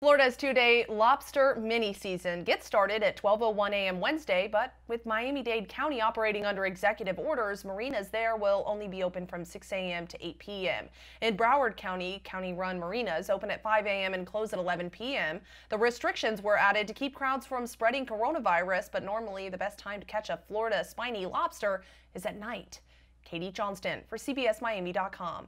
Florida's two-day lobster mini season gets started at 12:01 a.m. Wednesday, but with Miami-Dade County operating under executive orders, marinas there will only be open from 6 a.m. to 8 p.m. In Broward County, county-run marinas open at 5 a.m. and close at 11 p.m. The restrictions were added to keep crowds from spreading coronavirus, but normally the best time to catch a Florida spiny lobster is at night. Katie Johnston for CBSMiami.com.